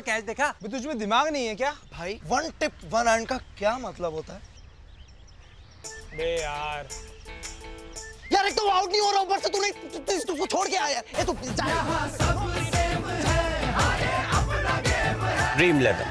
Catch देखा? तुझ में दिमाग नहीं है क्या? भाई। वन टिप वन एंड का क्या मतलब होता है? बे यार। यार एक तो आउट नहीं हो रहा ऊपर से तूने तू छोड़ के आया। ये तू ड्रीम लेवल